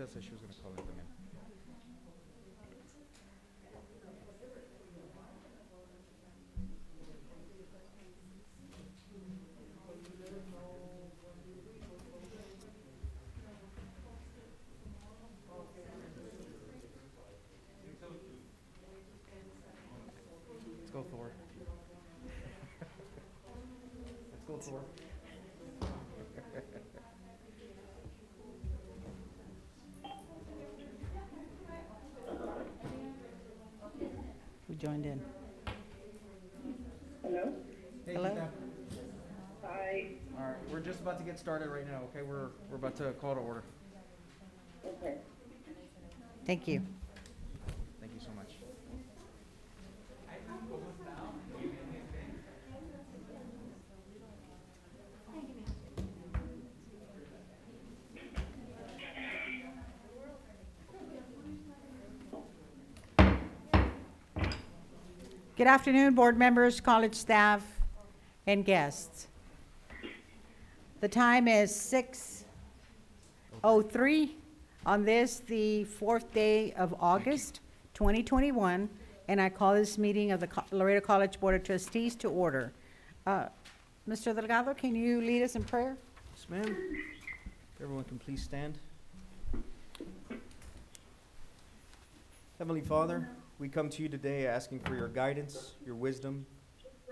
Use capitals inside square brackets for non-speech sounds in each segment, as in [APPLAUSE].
Marta said she was gonna call in también. Let's go Thor. Joined in? Hello? Hey, Hello? Tita. Hi. All right, we're just about to get started right now, okay? We're, we're about to call to order. Okay. Thank you. Thank you so much. Good afternoon, board members, college staff, and guests. The time is 6:03 on this, the fourth day of August, 2021, and I call this meeting of the Laredo College Board of Trustees to order. Uh, Mr. Delgado, can you lead us in prayer? Yes, ma'am. Everyone can please stand. Heavenly Father, we come to you today asking for your guidance, your wisdom,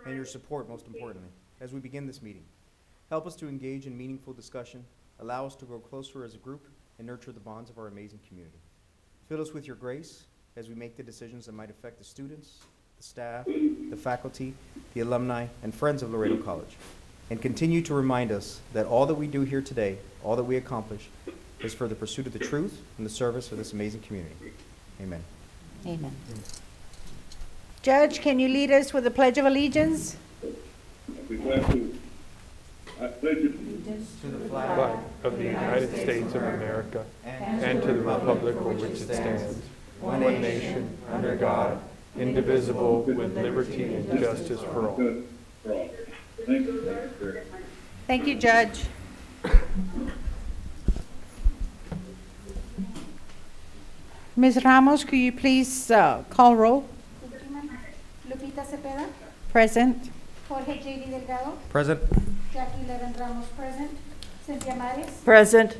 and your support, most importantly, as we begin this meeting. Help us to engage in meaningful discussion, allow us to grow closer as a group, and nurture the bonds of our amazing community. Fill us with your grace as we make the decisions that might affect the students, the staff, the faculty, the alumni, and friends of Laredo College. And continue to remind us that all that we do here today, all that we accomplish, is for the pursuit of the truth and the service of this amazing community. Amen. Amen. Judge, can you lead us with a Pledge of Allegiance? I'd be glad to. I pledge allegiance To the flag of the United States of America and to the republic for which it stands, one nation, under God, indivisible, with liberty and justice for all. good for all. Thank you, thank you, sir. Thank you, Judge. Ms. Ramos, could you please uh, call roll? Lupita Cepeda, Present. Jorge J.D. Delgado, Present. Jackie Leven Ramos present, Cynthia Mares, Present.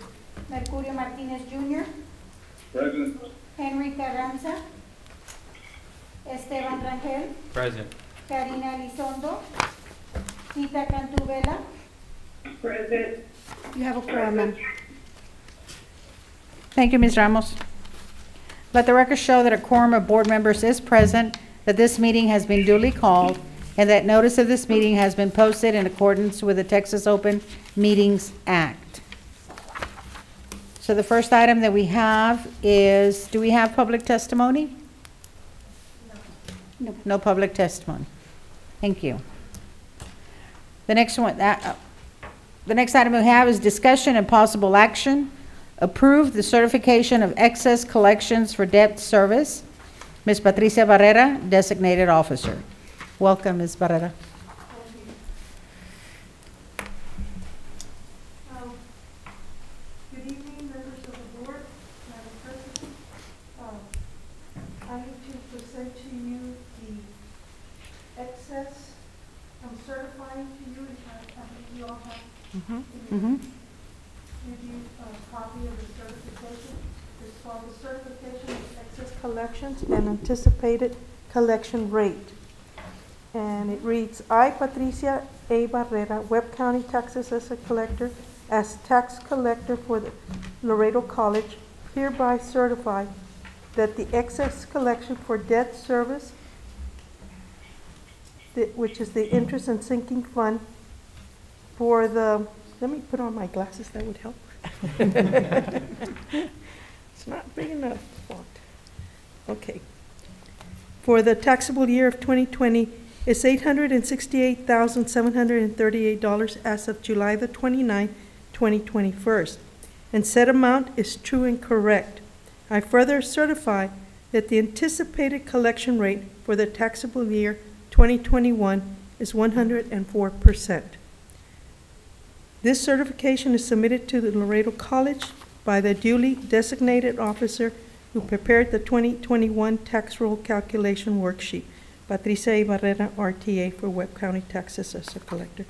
Mercurio Martinez Jr., Present. Henry Carranza, Esteban Rangel, Present. Karina Elizondo, Tita Cantuvela, Present. you have a quorum. Thank you, Ms. Ramos. Let the record show that a quorum of board members is present, that this meeting has been duly called, and that notice of this meeting has been posted in accordance with the Texas Open Meetings Act. So the first item that we have is, do we have public testimony? No. No public testimony. Thank you. The next one, that, uh, the next item we have is discussion and possible action. Approve the certification of excess collections for debt service. Ms. Patricia Barrera, designated officer. Welcome, Ms. Barrera. Um, good evening, members of the board, Madam President. Um, I need to present to you the excess, I'm certifying to you, and I I think you all have Mm-hmm. mm-hmm. A copy of the certification. It's called the Certification of Excess Collections and Anticipated Collection Rate. And it reads, I, Patricia A. Barrera, Webb County Tax Assessor Collector, as tax collector for the Laredo College, hereby certify that the excess collection for debt service, which is the interest and sinking fund for the, let me put on my glasses, that would help. [LAUGHS] It's not big enough. Okay. For the taxable year of 2020, it's $868,738 as of July the 29th, 2021. And said amount is true and correct. I further certify that the anticipated collection rate for the taxable year 2021 is 104%. This certification is submitted to the Laredo College by the duly designated officer who prepared the 2021 tax roll calculation worksheet, Patricia A. Barrera, RTA, for Webb County Tax Assessor Collector.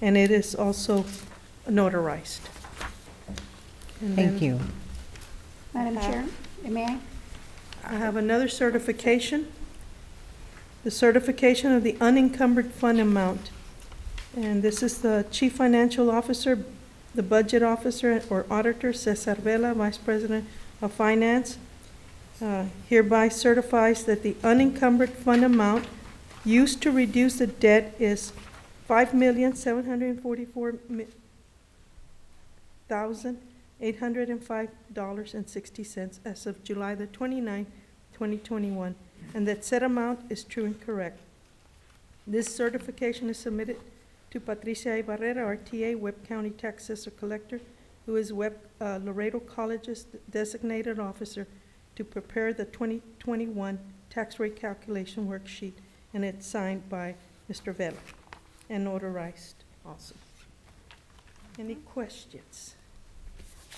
And it is also notarized. And Thank you. Madam Chair, may I? I have another certification. The certification of the unencumbered fund amount. And this is the Chief Financial Officer, the Budget Officer or Auditor Cesar Vela, Vice President of Finance, uh, hereby certifies that the unencumbered fund amount used to reduce the debt is five million, seven hundred forty-four thousand, eight hundred and five dollars and sixty cents as of July the 29th, twenty-one, and that said amount is true and correct. This certification is submitted to Patricia Barrera RTA, Webb County Tax Assessor Collector, who is Webb, uh, Laredo College's designated officer to prepare the twenty twenty-one tax rate calculation worksheet, and it's signed by Mr. Vela and notarized also. Any questions?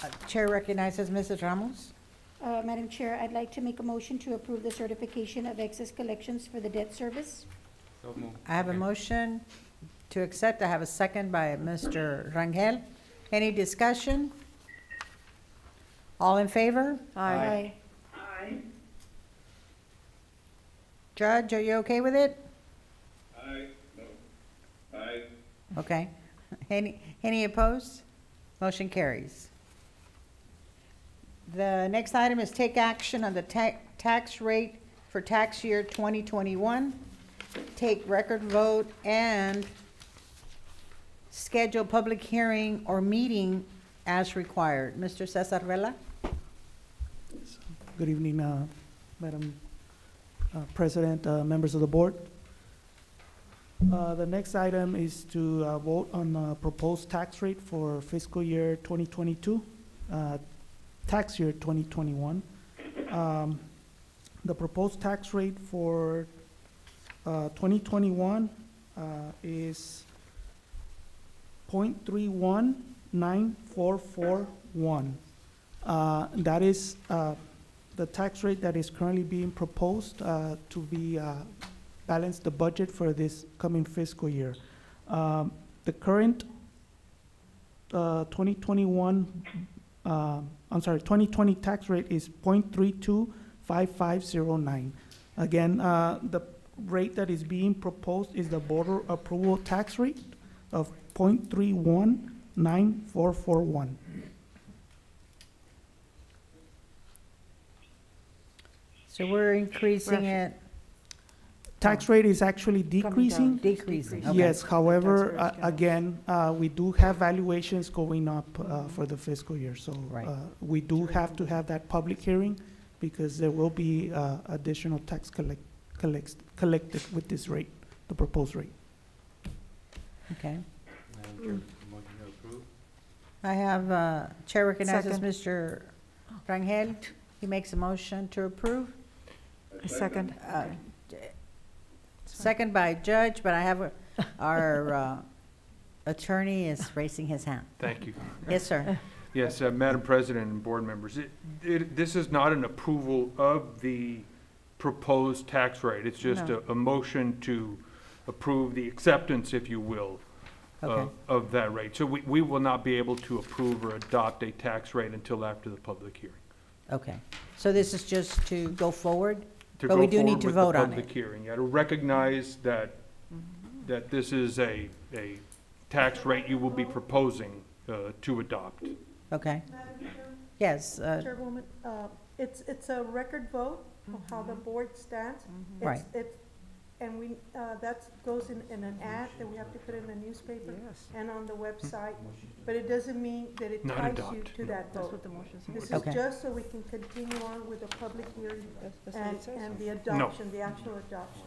Uh, Chair recognizes Mrs. Ramos. Uh, Madam Chair, I'd like to make a motion to approve the certification of excess collections for the debt service. So I have a motion to accept. I have a second by Mr. Rangel. Any discussion? All in favor? Aye. Aye. Judge, are you okay with it? Aye, no, aye, Okay. Any, any opposed? Motion carries. The next item is take action on the ta- tax rate for tax year 2021. Take record vote and schedule public hearing or meeting as required. Mr. Cesar Vela? Good evening, uh, Madam uh, President, uh, members of the board. Uh, The next item is to uh, vote on the proposed tax rate for fiscal year 2022, uh, tax year 2021. Um, The proposed tax rate for uh, 2021 uh, is .319441. Uh, That is uh, the tax rate that is currently being proposed uh, to be uh, balance the budget for this coming fiscal year. Um, The current uh, 2021, uh, I'm sorry, 2020 tax rate is .325509. Again, the rate that is being proposed is the voter approval tax rate of .319441. So we're increasing it, Tax rate is actually decreasing. decreasing, okay. Yes, however, Tax uh, rates can again, uh, we do have valuations going up uh, for the fiscal year, so Right. uh, we do have to have that public hearing because there will be uh, additional tax collect, collects, collected with this rate, the proposed rate. Okay. I have, uh, Chair recognizes Second. Mr. Rangel. He makes a motion to approve. I second. Uh, Second by Judge, but I have, a- our uh, attorney is raising his hand. Thank you. Yes, sir. Yes, uh, Madam President and board members, it, it, this is not an approval of the proposed tax rate. It's just No. a, a motion to approve the acceptance, if you will, Okay. of, of that rate. So we, we will not be able to approve or adopt a tax rate until after the public hearing. Okay. So this is just to go forward? To But go we do need forward to with the vote on Public it. hearing, yeah, to recognize that, that this is a, a tax rate you will be proposing, uh, to adopt. Okay. Yes, uh, Chairwoman, uh, it's, it's a record vote of how the board stands. It's- Right. It's, and we, uh, that goes in, in an ad that we have to put in the newspaper and on the website, but it doesn't mean that it Not ties you adopt, to no. that vote. This is Okay. just so we can continue on with the public hearing and, and the adoption, the actual adoption.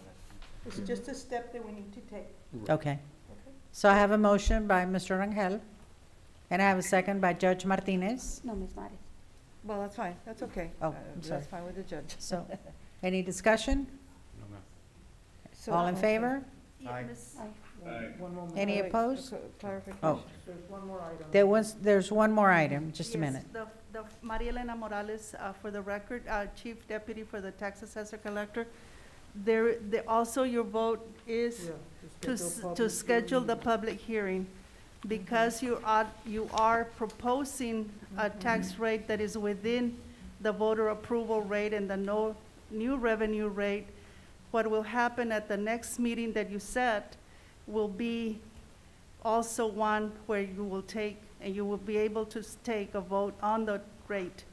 It's just a step that we need to take. okay. So I have a motion by Mr. Rangel, and I have a second by Judge Martinez. No, Ms. Mares. Well, that's fine, that's okay. Oh, Uh, I'm sorry. That's fine with the judge. So, [LAUGHS] any discussion? So- All in favor? Aye. Aye. Aye. One moment. Any Wait, opposed? cl- Clarification. Oh, There's one more item. there was, there's one more item, just a Yes, minute. The, the Maria Elena Morales, uh, for the record, uh, Chief Deputy for the Tax Assessor Collector. There, the, also your vote is to, schedule s- to schedule the public hearing. Because you are, you are proposing a tax rate that is within the voter approval rate and the no, new revenue rate, what will happen at the next meeting that you set will be also one where you will take, and you will be able to take a vote on the rate.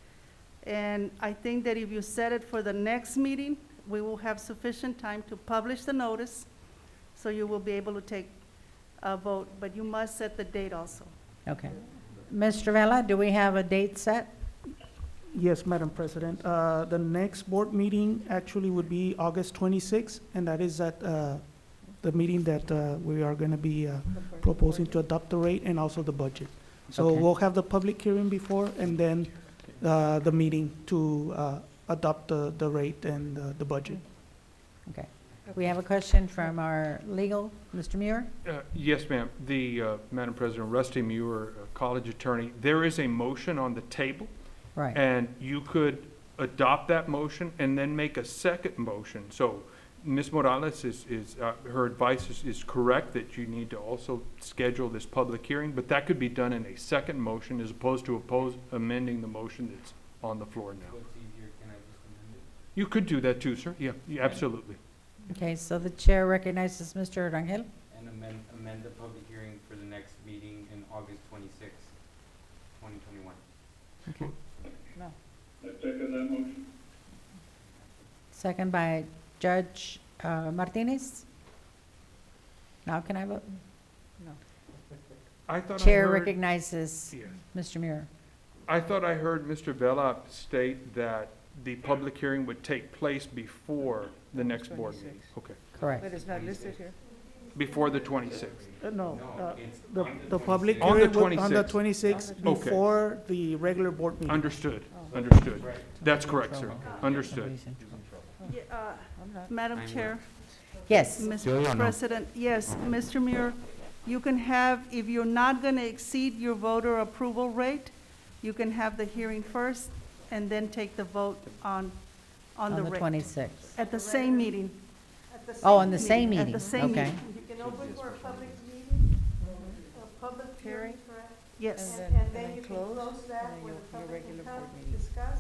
And I think that if you set it for the next meeting, we will have sufficient time to publish the notice, so you will be able to take a vote, but you must set the date also. Okay. Mr. Vela, do we have a date set? Yes, Madam President. Uh, The next board meeting actually would be August 26th, and that is at uh, the meeting that uh, we are going to be uh, proposing to adopt the rate and also the budget. So Okay. we'll have the public hearing before, and then uh, the meeting to uh, adopt the the rate and uh, the budget. Okay. We have a question from our legal, Mr. Muir? Uh, Yes, ma'am. The, uh, Madam President, Rusty Muir, uh, college attorney, there is a motion on the table, Right. and you could adopt that motion and then make a second motion. So Ms. Morales is, is, uh, her advice is, is correct that you need to also schedule this public hearing, but that could be done in a second motion as opposed to oppose, amending the motion that's on the floor now. You could do that too, sir. Yeah, yeah, absolutely. Okay, so the chair recognizes Mr. Rangel. And amend, amend the public hearing for the next meeting in August twenty-sixth, twenty twenty-one. I second that motion. Second by Judge uh, Martinez. Now can I vote? I thought I Chair heard- recognizes Yes. Mr. Muir. I thought I heard Mr. Vela state that the public hearing would take place before the next board meeting. Okay, Correct. But it's not listed here. before the twenty-sixth. Uh, No, uh, the the public On the hearing would- on the 26th. 26th, Okay. before the regular board meeting. Understood, understood. That's correct, sir. Understood. Yeah, uh, Madam Chair, Yes, Mr. President, yes, Mr. Muir, you can have, if you're not going to exceed your voter approval rate, you can have the hearing first and then take the vote on, on the on the rate. 26th. At the same meeting. Oh, on the same meeting, At the same okay. meeting. You can open for a public meeting, a public Hearing? Hearing, correct? Yes. And And, then- and then and you then can close, close that and where your- the your public can regular come, board meeting. discuss,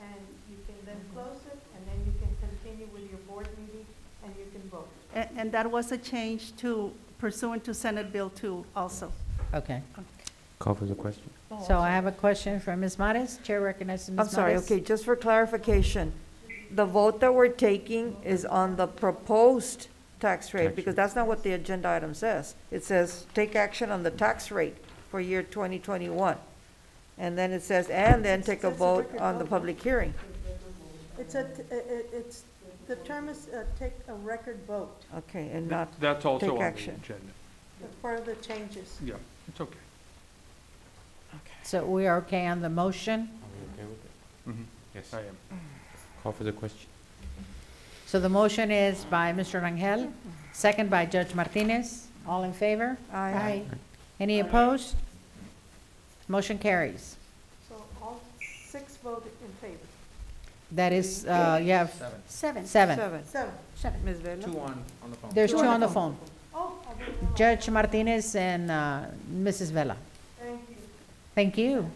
and you can then mm-hmm. close it, and then you can continue with your board meeting, and you can vote. And, and that was a change to pursuant to Senate Bill 2 also. Okay. Call for the question. So I have a question from Ms. Mares. Chair recognizes Ms. I'm sorry, Mares. okay, just for clarification, the vote that we're taking is on the proposed tax rate, Tax because rate. that's not what the agenda item says. It says, take action on the tax rate for year 2021. And then it says, and then take a vote on the public hearing. It's a, t- i- i- it's, the term is, uh, take a record vote, Okay, and not, That's also Take on the action. agenda. That's part of the changes. Yeah, it's okay. Okay. So we are okay on the motion? Are we okay with it? Mhm, Yes. I am. Call for the question. So the motion is by Mr. Rangel, second by Judge Martinez. All in favor? Aye. Any opposed? Motion carries. So all six voted in favor. That is, uh, you have Seven. seven. seven. Seven. Seven. Ms. Vela? Two on, on the phone. There's two on the phone. Oh, I didn't realize. Judge Martinez and uh, Mrs. Vela. Thank you. Thank you.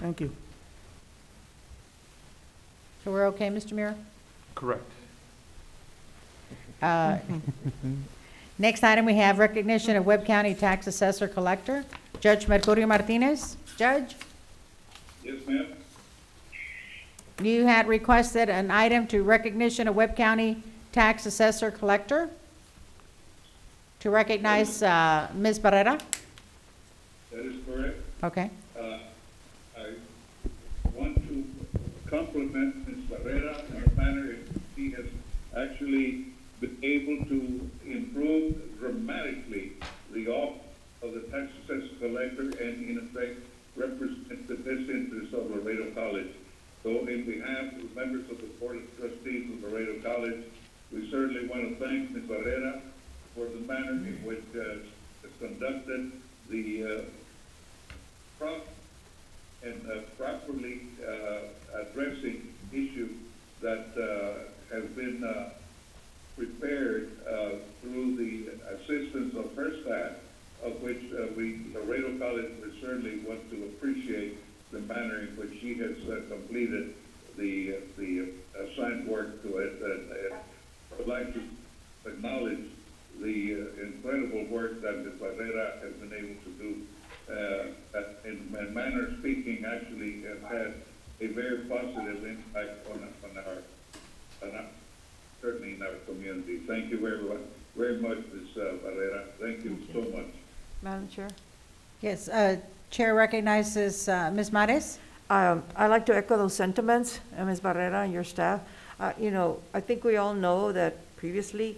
Thank you. So we're okay, Mr. Muir? Correct. Uh, [LAUGHS] Next item, we have recognition of Webb County Tax Assessor Collector, Judge Mercurio Martinez. Judge, Yes, ma'am? you had requested an item to recognition of Webb County Tax Assessor Collector to recognize uh, Ms. Barrera. That is correct. Okay, Uh, I want to compliment Ms. Barrera in her manner, she has actually been able to improve dramatically the office of the tax assessor collector and in effect represent the best interests of Laredo College. So in behalf of members of the Board of Trustees of Laredo College, we certainly want to thank Ms. Barrera for the manner in which uh, conducted the uh, prompt and uh, properly uh, addressing issues that uh, have been uh, prepared uh, through the assistance of her staff, of which uh, we, Laredo College, would certainly want to appreciate the manner in which she has uh, completed the, the assigned work to it. And uh, I would like to acknowledge the uh, incredible work that Ms. Barrera has been able to do. Uh, that in, in manner of speaking, actually has had a very positive impact on, on our, on our, certainly in our community. Thank you very, mu- very much, Ms. uh, Barrera. Thank you so much. Madam Chair? Yes, uh, Chair recognizes uh, Ms. Mares. Um, I'd like to echo those sentiments, uh, Ms. Barrera and your staff. Uh, You know, I think we all know that previously,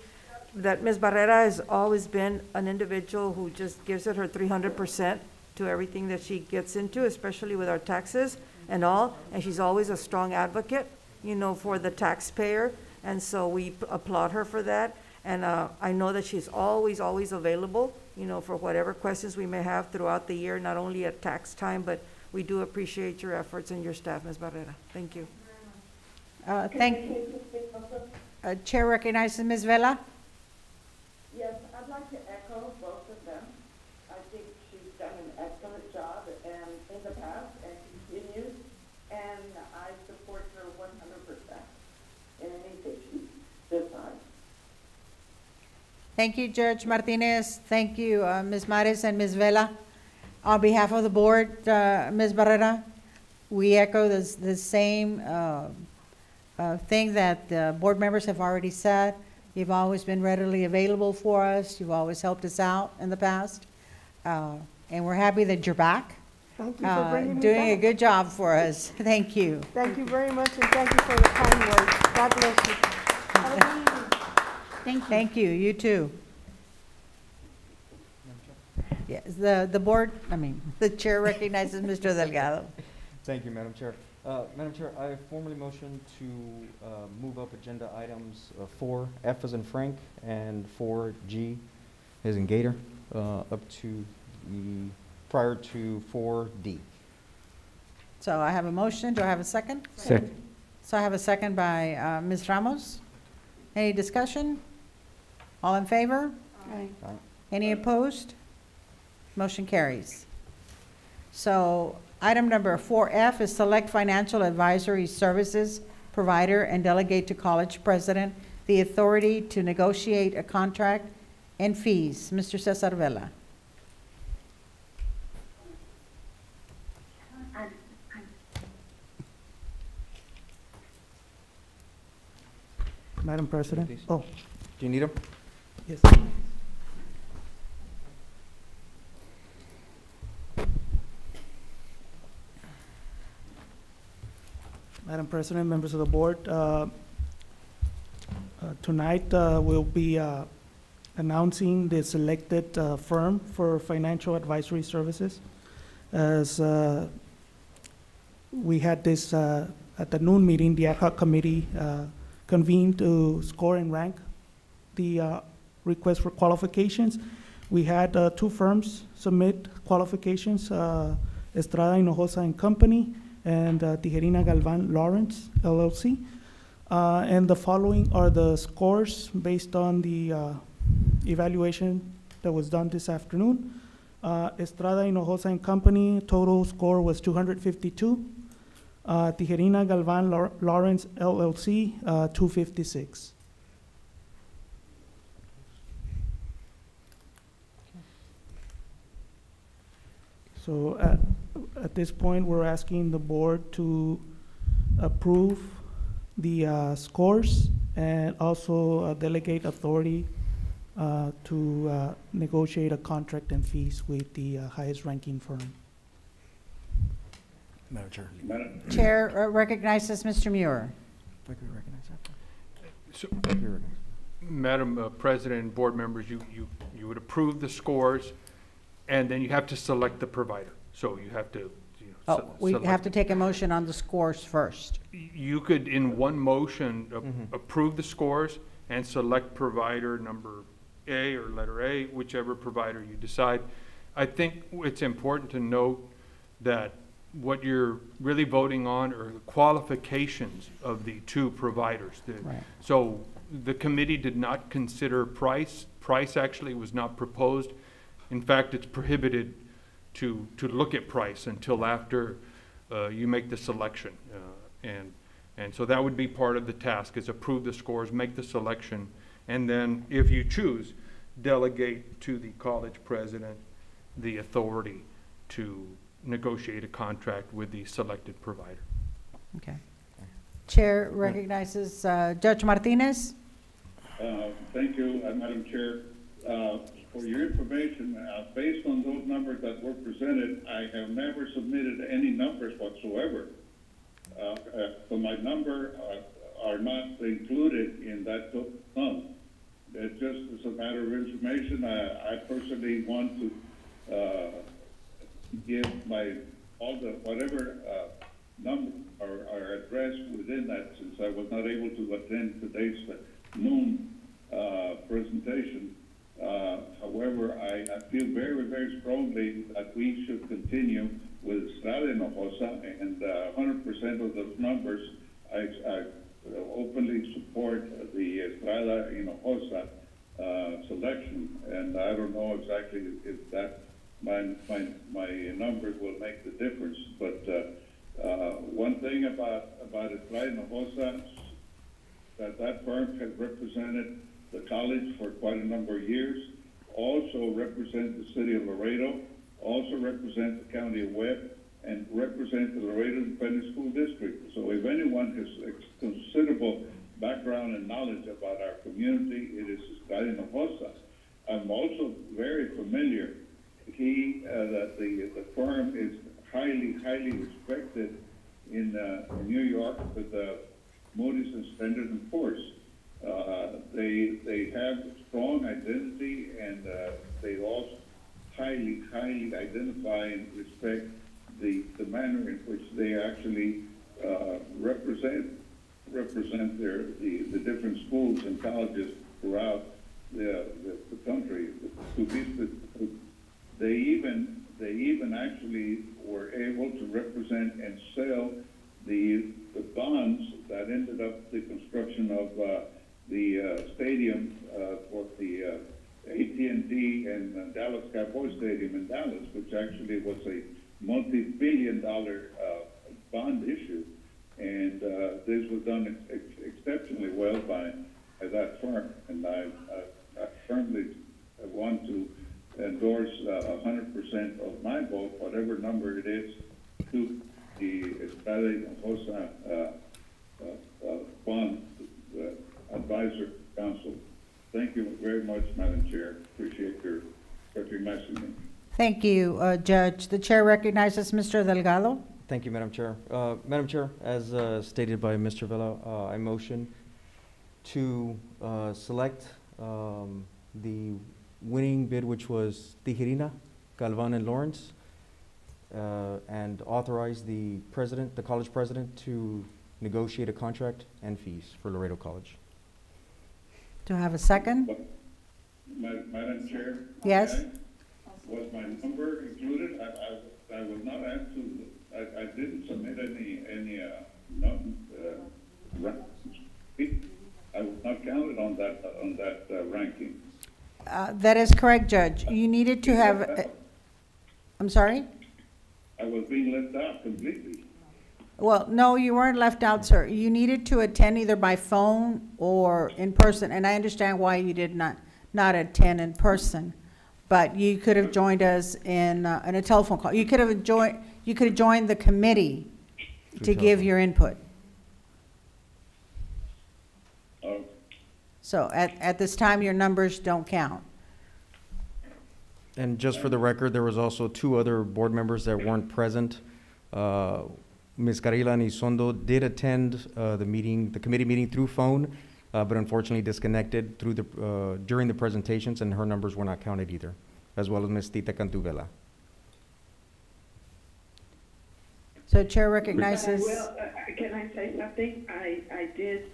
that Ms. Barrera has always been an individual who just gives it her three hundred percent to everything that she gets into, especially with our taxes and all. And she's always a strong advocate, you know, for the taxpayer. And so we applaud her for that. And uh, I know that she's always, always available, you know, for whatever questions we may have throughout the year, not only at tax time, but we do appreciate your efforts and your staff, Ms. Barrera. Thank you. Uh, Thank, uh, Chair recognizes Ms. Vela. Yes, I'd like to echo both of them. I think she's done an excellent job and in the past and continues, and I support her one hundred percent in anything she decides. Thank you, Judge Martinez. Thank you, uh, Ms. Mares and Ms. Vela. On behalf of the board, uh, Ms. Barrera, we echo the, the same uh, uh, thing that the board members have already said. You've always been readily available for us. You've always helped us out in the past. Uh, And we're happy that you're back, Thank you for uh, bringing me doing a good job for us. [LAUGHS] Thank you. Thank you very much, and thank you for the kind words. God bless you. [LAUGHS] Have a good evening. Thank you. Thank you, you too. Yes, the, the board, I mean, the chair recognizes Mr. Delgado. Thank you, Madam Chair. Uh, Madam Chair, I formally motion to uh, move up agenda items uh, four, F as in Frank, and four G as in Gator, uh, up to the, prior to four D. So I have a motion, do I have a second? Second. So I have a second by uh, Ms. Ramos. Any discussion? All in favor? Aye. Any opposed? Motion carries. So item number four F is select financial advisory services provider and delegate to college president the authority to negotiate a contract and fees. Mr. Cesar Vela. Madam President? Please. Oh, Do you need them? Yes. Madam President, members of the board, uh, uh, tonight uh, we'll be uh, announcing the selected uh, firm for financial advisory services. As uh, we had this, at the noon meeting, the ad hoc committee convened to score and rank the uh, request for qualifications. We had uh, two firms submit qualifications, uh, Estrada Hinojosa and Company and uh, Tijerina Galvan Lawrence LLC. Uh, And the following are the scores based on the uh, evaluation that was done this afternoon. Uh, Estrada Hinojosa and Company, total score was 252. Uh, Tijerina Galvan Lawrence LLC, uh, 256. So at, at this point, we're asking the board to approve the uh, scores and also uh, delegate authority uh, to uh, negotiate a contract and fees with the uh, highest ranking firm. Madam Chair. Madam, Chair uh, recognizes Mr. Muir. If I could recognize that. So, If you recognize. Madam uh, President and board members, you, you, you would approve the scores, and then you have to select the provider. So you have to, you know. Oh, se- we have to take a motion on the scores first. You could, in one motion, a- Mhm. approve the scores and select provider number A or letter A, whichever provider you decide. I think it's important to note that what you're really voting on are the qualifications of the two providers. The- Right. So the committee did not consider price. Price actually was not proposed. In fact, it's prohibited to, to look at price until after uh, you make the selection. Uh, And, and so that would be part of the task, is approve the scores, make the selection, and then, if you choose, delegate to the college president the authority to negotiate a contract with the selected provider. Okay. Chair recognizes uh, Judge Martinez. Uh, Thank you, uh, Madam Chair. For your information, uh, based on those numbers that were presented, I have never submitted any numbers whatsoever. Uh, uh, So my number uh, are not included in that sum. It just is a matter of information. I I personally want to uh, give my, all the, whatever uh, numbers are are addressed within that, since I was not able to attend today's noon presentation. Uh, However, I, I feel very, very strongly that we should continue with Estrada Hinojosa, and uh, hundred percent of those numbers, I, I openly support the Estrada Hinojosa uh, selection, and I don't know exactly if that, my, my, my numbers will make the difference, but uh, uh, one thing about, about Estrada Hinojosa, that that firm has represented the college for quite a number of years, also represent the city of Laredo, also represent the county of Webb, and represent the Laredo Independent School District. So if anyone has considerable background and knowledge about our community, it is Estrada Hinojosa. I'm also very familiar, he, uh, that the, the firm is highly, highly respected in, uh, New York with, uh, Moody's and Standard and Poor's. Uh, they, they have strong identity and, uh, they also highly, highly identify and respect the, the manner in which they actually, uh, represent, represent their, the, the different schools and colleges throughout the, the, the country. To be, they even, they even actually were able to represent and sell the, the bonds that ended up the construction of, uh, the, uh, stadium, uh, for the, uh, AT&T and uh, Dallas Cowboy Stadium in Dallas, which actually was a multi-billion dollar, uh, bond issue. And, uh, this was done ex- ex- exceptionally well by, by that firm. And I, I- I firmly want to endorse uh, a hundred percent of my vote, whatever number it is, to the Estrada Hinojosa, uh, uh, uh, Bond uh, Advisor Council. Thank you very much, Madam Chair. Appreciate your recognizing me. Thank you, uh, Judge. The chair recognizes Mr. Delgado. Thank you, Madam Chair. Uh, Madam Chair, as uh, stated by Mr. Vela, uh, I motion to uh, select um, the winning bid, which was Tijerina, Galvan, and Lawrence, uh, and authorize the president, the college president, to negotiate a contract and fees for Laredo College. Do I have a second? Ma- Madam Chair? Yes. okay. Was my number included? I, I, I was not asked to, I, I didn't submit any, any, uh, no, uh, I was not counted on that, on that uh, ranking. Uh, That is correct, Judge. You needed to have, uh, I'm sorry? I was being left out completely. Well, no, you weren't left out, sir. You needed to attend either by phone or in person, and I understand why you did not, not attend in person. But you could have joined us in, uh, in a telephone call. You could have joined, you could have joined the committee to Through give your input. Oh, So at, at this time, your numbers don't count. And just for the record, there was also two other board members that weren't present. Uh, Ms. Karina Elizondo did attend uh, the meeting, the committee meeting through phone, uh, but unfortunately disconnected through the, uh, during the presentations, and her numbers were not counted either, as well as Ms. Tita Cantuvela. So Chair recognizes, will, uh, can I say something? I, I did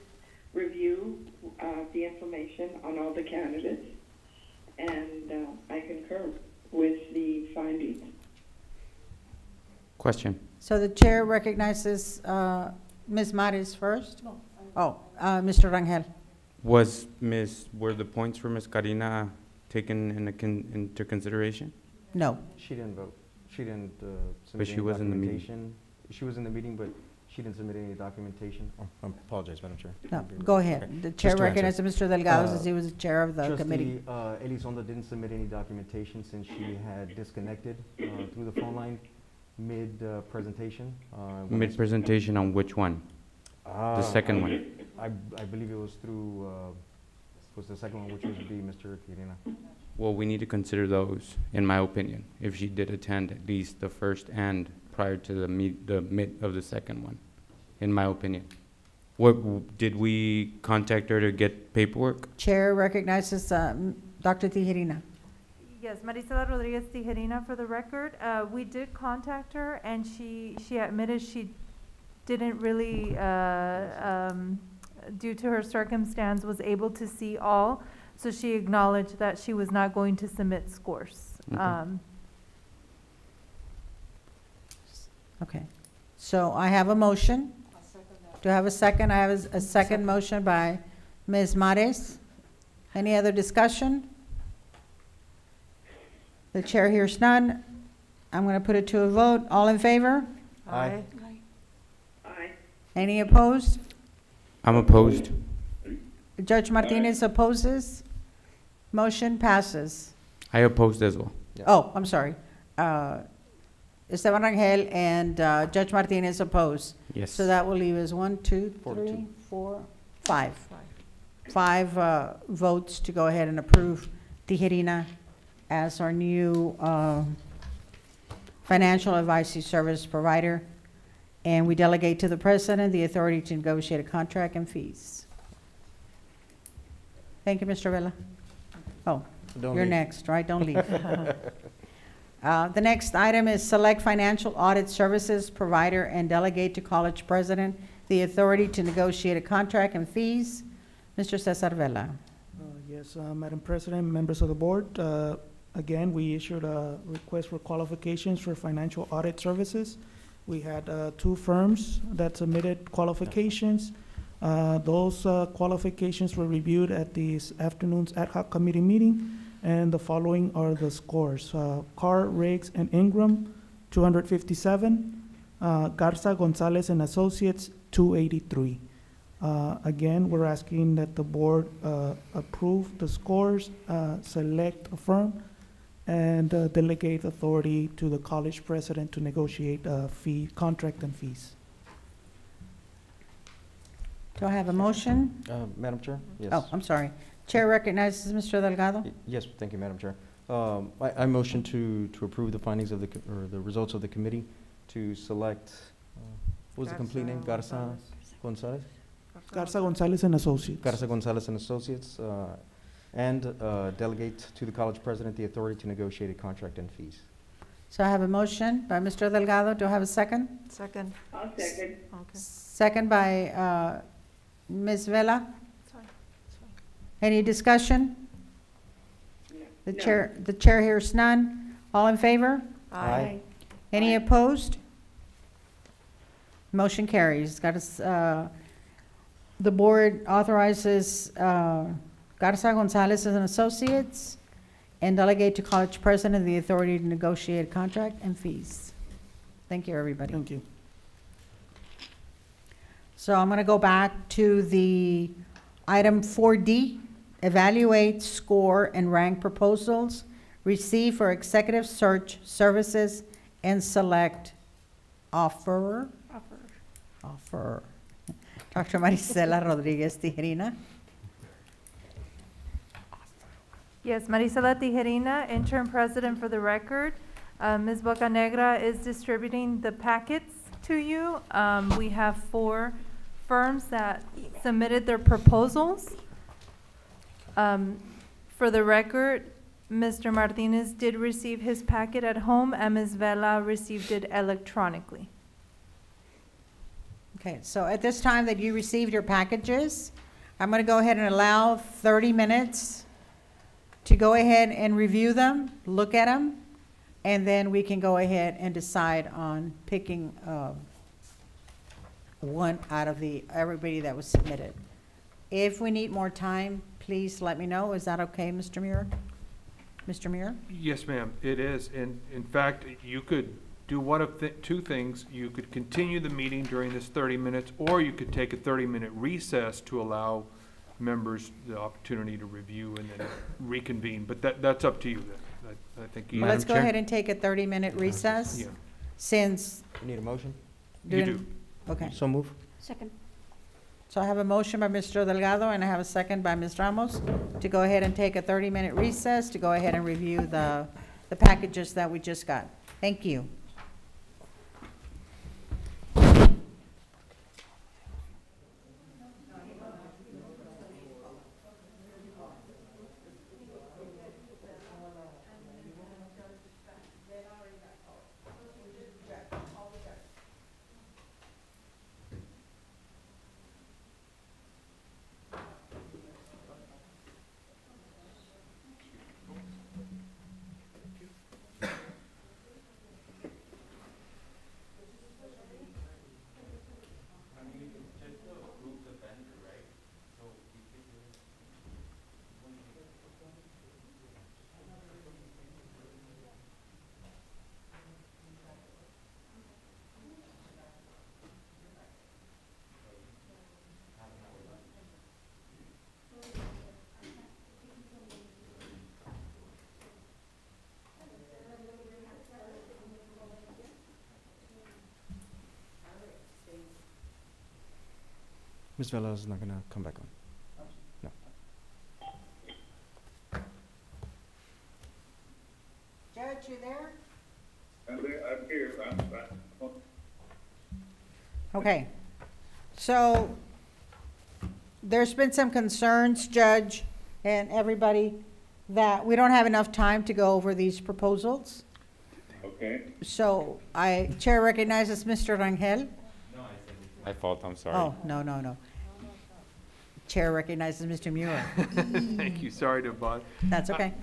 review, uh, the information on all the candidates, and uh, I concur with the findings. Question. So the chair recognizes uh, Ms. Mares first? Oh, uh, Mr. Rangel. Was Ms., were the points for Ms. Karina taken into, con- into consideration? No. She didn't vote. She didn't uh, But submit she any was in the meeting. documentation. She was in the meeting, but she didn't submit any documentation. Oh, I apologize, Madam Chair. No, go ahead. The chair Just to answer. recognizes Mr. Delgado since Uh, he was the chair of the committee. Trustee uh, Elizondo didn't submit any documentation since she had disconnected uh, through the phone line mid-presentation. Mid-presentation on which one? Uh, The second one. I, I believe it was through, uh, was the second one, which would be Mr. Tijerina. Well, we need to consider those, in my opinion, if she did attend at least the first and prior to the meet, the mid of the second one, in my opinion. What, did we contact her to get paperwork? Chair recognizes um, Dr. Tijerina. Yes, Marisela Rodriguez Tijerina for the record. Uh, we did contact her and she, she admitted she didn't really, uh, um, due to her circumstance, was able to see all. So she acknowledged that she was not going to submit scores. Okay. Um, Okay. So I have a motion. Do I have a second? I have a second motion by Ms. Mares. Any other discussion? The chair hears none. I'm going to put it to a vote. All in favor? Aye. Aye. Any opposed? I'm opposed. Judge Martinez opposes. Motion passes. I opposed as well. Yeah. Oh, I'm sorry. Uh, Esteban Rangel and uh, Judge Martinez oppose. Yes. So that will leave us one, two, Four to three, two. five. Five uh, votes to go ahead and approve Tijerina as our new uh, financial advisory service provider. And we delegate to the president the authority to negotiate a contract and fees. Thank you, Mr. Vela. Oh, Don't you're leave. next, right? Don't leave. [LAUGHS] [LAUGHS] Uh, The next item is select financial audit services provider and delegate to college president the authority to negotiate a contract and fees. Mr. Cesar Vela. Uh, Yes, uh, Madam President, members of the board, uh, again, we issued a request for qualifications for financial audit services. We had uh, two firms that submitted qualifications. Uh, Those uh, qualifications were reviewed at this afternoon's ad hoc committee meeting, and the following are the scores. Uh, Carr, Riggs, and Ingram, 257. Uh, Garza, Gonzalez, and Associates, 283. Uh, Again, we're asking that the board approve the scores, select a firm, and uh, delegate authority to the college president to negotiate uh, fee, contract and fees. Do I have a motion? Uh, Madam Chair? Yes. Oh, I'm sorry. Chair recognizes Mr. Delgado. Y- Yes, thank you, Madam Chair. Um, I, I motion to, to approve the findings of the, co- or the results of the committee to select, uh, what was the complete name? Garza Gonzalez? Garza Gonzalez and Associates. Garza Gonzalez and Associates, uh, and uh, delegate to the college president the authority to negotiate a contract and fees. So I have a motion by Mr. Delgado. Do I have a second? Second. I'll second. Okay. Second by uh, Ms. Vela. Sorry. fine. Any discussion? The No. chair, the chair hears none. All in favor? Aye. Any Aye. opposed? Motion carries. Got us, uh, the board authorizes uh, Garza Gonzalez and Associates and delegate to college president the authority to negotiate a contract and fees. Thank you, everybody. Thank you. So I'm going to go back to the item 4D, evaluate, score, and rank proposals received for executive search services and select offerer. Offerer. Dr. Marisela Rodriguez Tijerina. Yes, Marisela Tijerina, interim president for the record. Uh, Ms. Bocanegra is distributing the packets to you. Um, we have four firms that submitted their proposals. Um, for the record, Mr. Martinez did receive his packet at home and Ms. Vela received it electronically. Okay, so at this time that you received your packages, I'm going to go ahead and allow 30 minutes to go ahead and review them, look at them, and then we can go ahead and decide on picking uh, one out of the, everybody that was submitted. If we need more time, please let me know. Is that okay, Mr. Muir? Mr. Muir? Yes, ma'am, it is. And in fact, you could do one of the, two things. You could continue the meeting during this thirty minutes, or you could take a thirty-minute recess to allow members the opportunity to review and then reconvene. But that, that's up to you then. I, I think. you- Well, Let's go Chair? ahead and take a 30-minute recess, Yeah. since. You need a motion? You do. Okay. So move. Second. So I have a motion by Mr. Delgado and I have a second by Ms. Ramos to go ahead and take a 30-minute recess to go ahead and review the, the packages that we just got. Thank you. Ms. Velez is not gonna come back on. Judge, you there? I'm here, I'm, I'm, Okay. So there's been some concerns, Judge, and everybody, that we don't have enough time to go over these proposals. okay? So I, Chair recognizes Mr. Rangel. No, I said My fault, I'm sorry. Oh, no, no, no. Chair recognizes Mr. Muir. [LAUGHS] Thank you, sorry to bother. That's okay.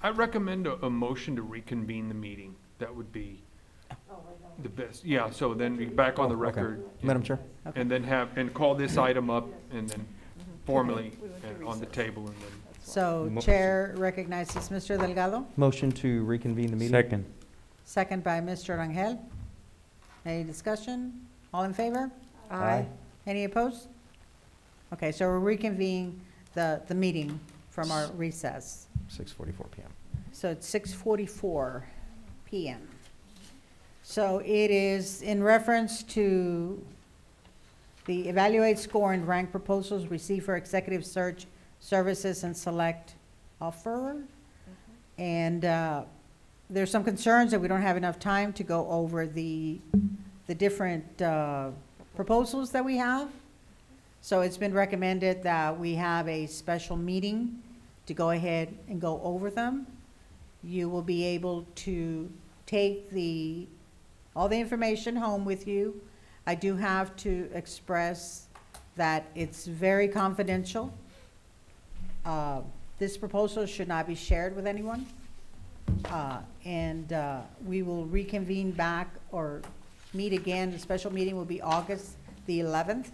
I recommend a, a motion to reconvene the meeting. That would be the best. Yeah, so then you're back on the Oh, okay. record. Madam Chair? And then have, and call this item up and then formally uh, on the table and then. So Mo- Chair recognizes Mr. Delgado, Motion to reconvene the meeting? Second. second by Mr. Rangel. Any discussion? All in favor? Aye. Any opposed? Okay, so we're reconvening the, the meeting from our recess. Six forty-four PM. So it's six forty-four PM. So it is in reference to the evaluate, score, and rank proposals received for executive search services and select offerer. And, uh, there's some concerns that we don't have enough time to go over the, the different, uh, proposals that we have. So it's been recommended that we have a special meeting to go ahead and go over them. You will be able to take the, all the information home with you. I do have to express that it's very confidential. Uh, This proposal should not be shared with anyone. Uh, And uh, we will reconvene back or meet again. The special meeting will be August the 11th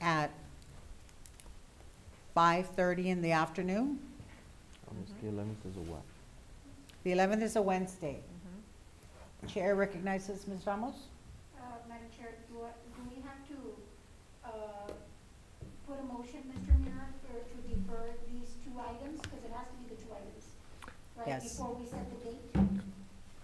at 5:30 in the afternoon. August the eleventh is a what? The 11th is a Wednesday. Chair recognizes Ms. Ramos. Uh, Madam Chair, do I, do we have to, uh, put a motion, Mr. Muir, or to defer these two items? Because it has to be the two items, right? Yes. Before we set the date?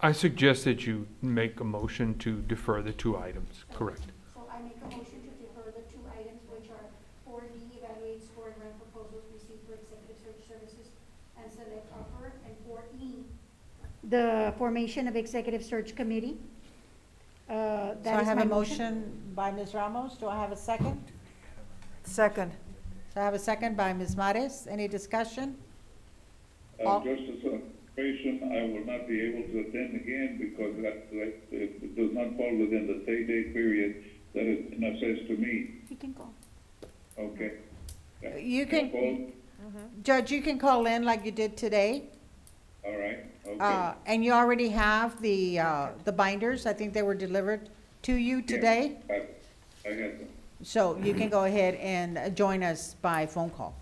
I suggest that you make a motion to defer the two items, correct? So I make a motion to defer the two items, which are four D, evaluate score and rank proposals received for executive search services and select offer, and four E, the formation of executive search committee. Uh, So that I is have my a motion by Ms. Ramos. Do I have a second? Second. So I have a second by Ms. Mares. Any discussion? Uh, All- just as a patient, I will not be able to attend again because that, that, it does not fall within the three-day period that is assessed to me, You can go. okay? You can- Opposed? Judge, you can call in like you did today. All right, okay. Uh, and you already have the, uh, the binders. I think they were delivered to you today. I, I got them. So you can go ahead and uh, join us by phone call.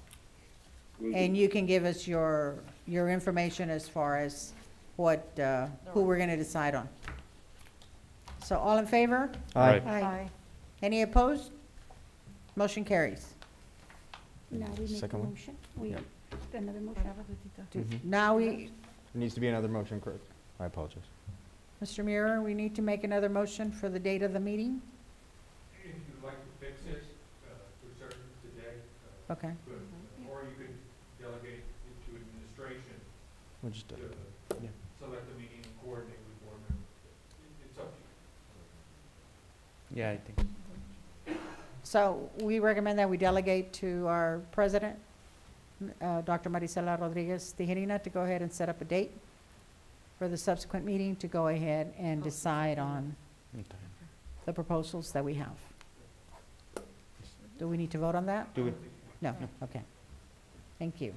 Will do. And you can give us your, your information as far as what, uh, who we're gonna decide on. So all in favor? Aye. Aye. Any opposed? Motion carries. Now we make a Second one? motion. We, Yep. another motion. Now we, There needs to be another motion, correct? I apologize. Mr. Muir, we need to make another motion for the date of the meeting? If you'd like to fix this, uh, to certain today, uh, Okay. good. Or you could delegate it to administration We'll just, uh, to yeah. select the meeting and coordinate with board members. It- It's up to you. Yeah, I think. So we recommend that we delegate to our president, uh, Dr. Marisela Rodriguez Tijerina, to go ahead and set up a date for the subsequent meeting to go ahead and decide on the proposals that we have. Do we need to vote on that? Do we? No, okay. Thank you.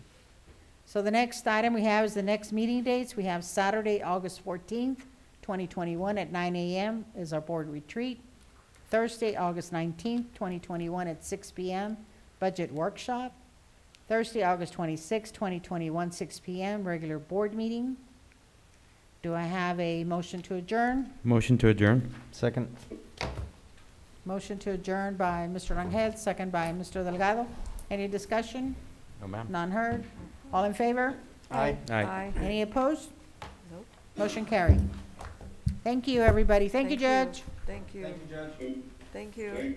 So the next item we have is the next meeting dates. We have Saturday, August fourteenth, twenty twenty-one at nine AM is our board retreat. Thursday, August nineteenth, twenty twenty-one at six PM, budget workshop. Thursday, August twenty-sixth, twenty twenty-one, six PM, regular board meeting. Do I have a motion to adjourn? Motion to adjourn? Second. Motion to adjourn by Mr. Rangel, second by Mr. Delgado. Any discussion? No, ma'am. None heard? All in favor? Aye. Aye. Any opposed? Nope. Motion carried. Thank you, everybody. Thank you, Judge. Thank you. Judge. Thank you, Judge. Thank you,